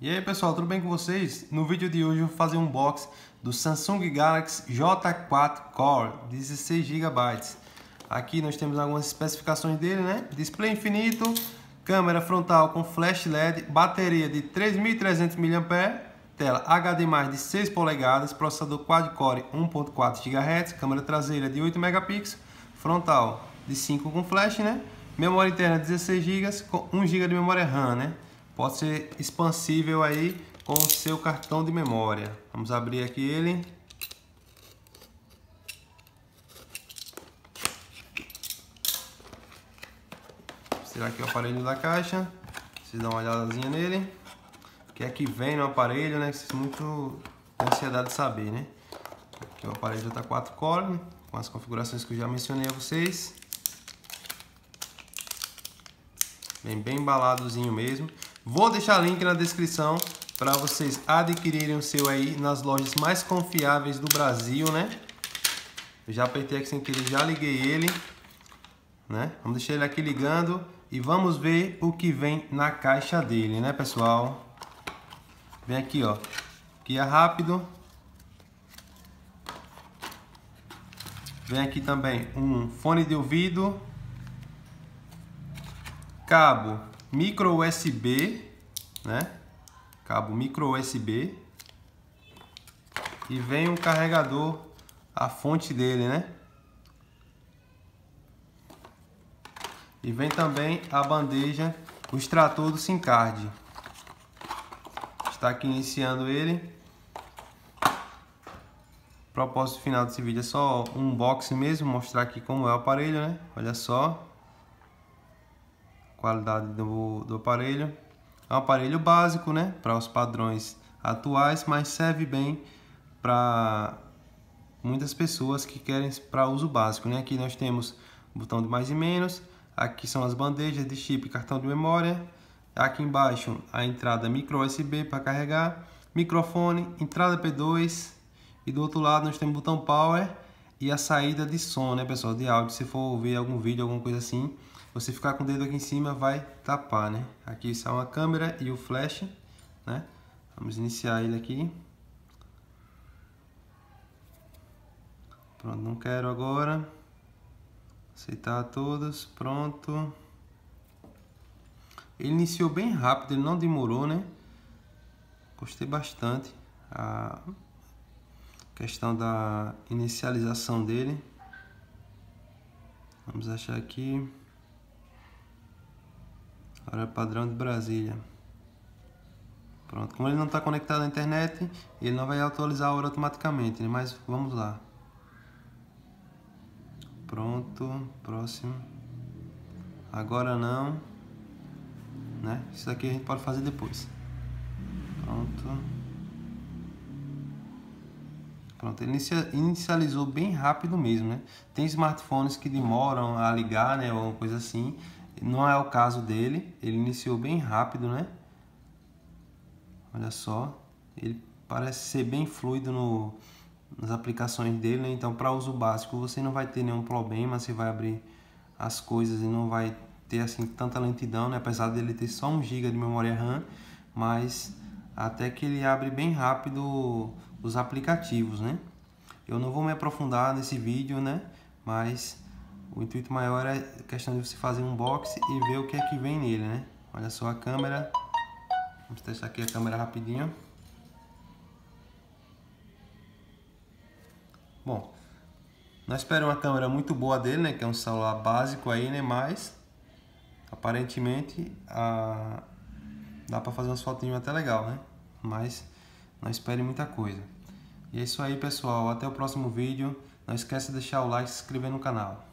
E aí pessoal, tudo bem com vocês? No vídeo de hoje eu vou fazer um unboxing do Samsung Galaxy J4 Core 16 GB. Aqui nós temos algumas especificações dele, né? Display infinito, câmera frontal com flash LED, bateria de 3.300 mAh, tela HDMI de 6 polegadas, processador quad-core 1.4 GHz, câmera traseira de 8 megapixels, frontal de 5 com flash, né? Memória interna 16 GB com 1 GB de memória RAM, né? Pode ser expansível aí com o seu cartão de memória. Vamos abrir aqui ele. Tirar aqui o aparelho da caixa. Vocês dão uma olhadazinha nele. O que é que vem no aparelho, né? Vocês muito ansiedade de saber, né? Aqui o aparelho já tá 4 core, com as configurações que eu já mencionei a vocês. Vem bem embaladozinho mesmo. Vou deixar link na descrição para vocês adquirirem o seu aí nas lojas mais confiáveis do Brasil, né? Eu já apertei aqui sem querer, já liguei ele, né? Vamos deixar ele aqui ligando e vamos ver o que vem na caixa dele, né, pessoal? Vem aqui, ó. Aqui é rápido. Vem aqui também um fone de ouvido, cabo micro USB, né? Cabo micro USB. E vem um carregador, a fonte dele, né? E vem também a bandeja, o extrator do SIM card. Está aqui iniciando ele. O propósito final desse vídeo é só um unboxing mesmo, mostrar aqui como é o aparelho, né? Olha só qualidade do, do aparelho. É um aparelho básico, né, para os padrões atuais, mas serve bem para muitas pessoas que querem para uso básico, né? Aqui nós temos o botão de mais e menos, aqui são as bandejas de chip e cartão de memória, aqui embaixo a entrada micro USB para carregar, microfone, entrada P2 e do outro lado nós temos o botão power e a saída de som, né, pessoal, de áudio, se for ver algum vídeo, alguma coisa assim, você ficar com o dedo aqui em cima vai tapar, né? Aqui está uma câmera e o flash, né? Vamos iniciar ele aqui. Pronto, não quero agora. Aceitar todos, pronto. Ele iniciou bem rápido, ele não demorou, né? Gostei bastante a questão da inicialização dele. Vamos achar aqui. Hora padrão de Brasília. Pronto, como ele não está conectado à internet, ele não vai atualizar a hora automaticamente, né? mas vamos lá. Pronto, próximo. Agora não. Né? Isso daqui a gente pode fazer depois. Pronto. Pronto, ele inicializou bem rápido mesmo, né? Tem smartphones que demoram a ligar, né? Ou coisa assim. Não é o caso dele, ele iniciou bem rápido, né? Olha só, ele parece ser bem fluido no, nas aplicações dele, né? Então, para uso básico, você não vai ter nenhum problema, você vai abrir as coisas e não vai ter assim tanta lentidão, né? Apesar dele ter só 1 GB de memória RAM, mas até que ele abre bem rápido os aplicativos, né? Eu não vou me aprofundar nesse vídeo, né? Mas o intuito maior é questão de você fazer um box e ver o que é que vem nele, né? Olha só a câmera. Vamos testar aqui a câmera rapidinho. Bom, nós esperamos uma câmera muito boa dele, né? Que é um celular básico aí, né? Mas, aparentemente, a... dá pra fazer umas fotinhas até legal, né? Mas, não espere muita coisa. E é isso aí, pessoal. Até o próximo vídeo. Não esqueça de deixar o like e se inscrever no canal.